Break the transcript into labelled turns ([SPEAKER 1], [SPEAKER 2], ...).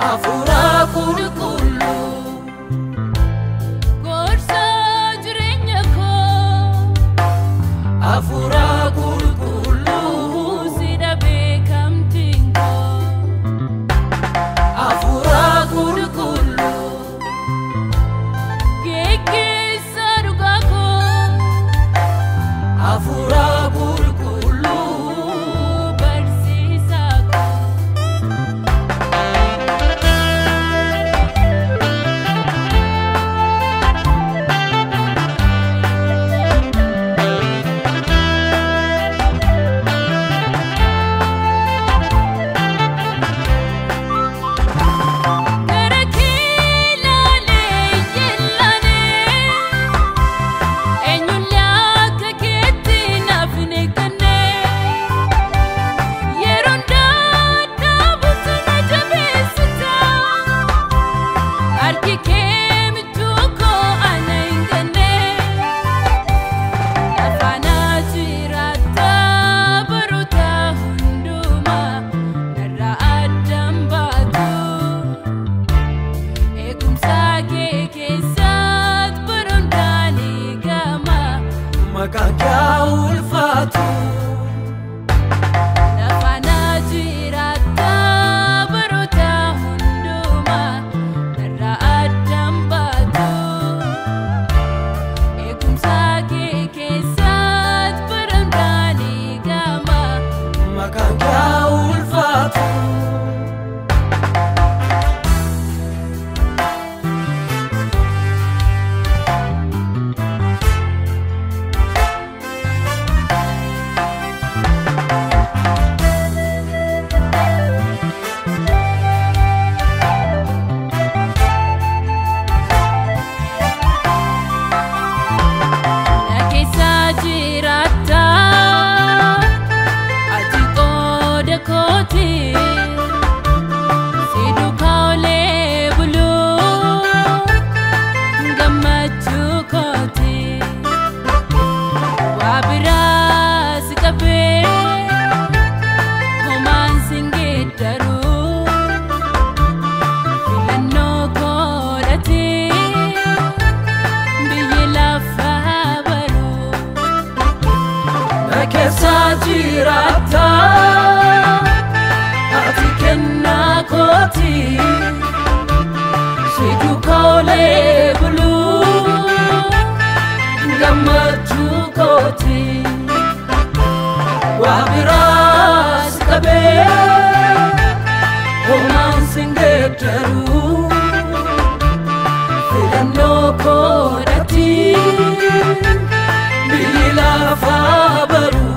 [SPEAKER 1] afuraa kun. Biraa kokoodhati biyyi lafaa.